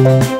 you.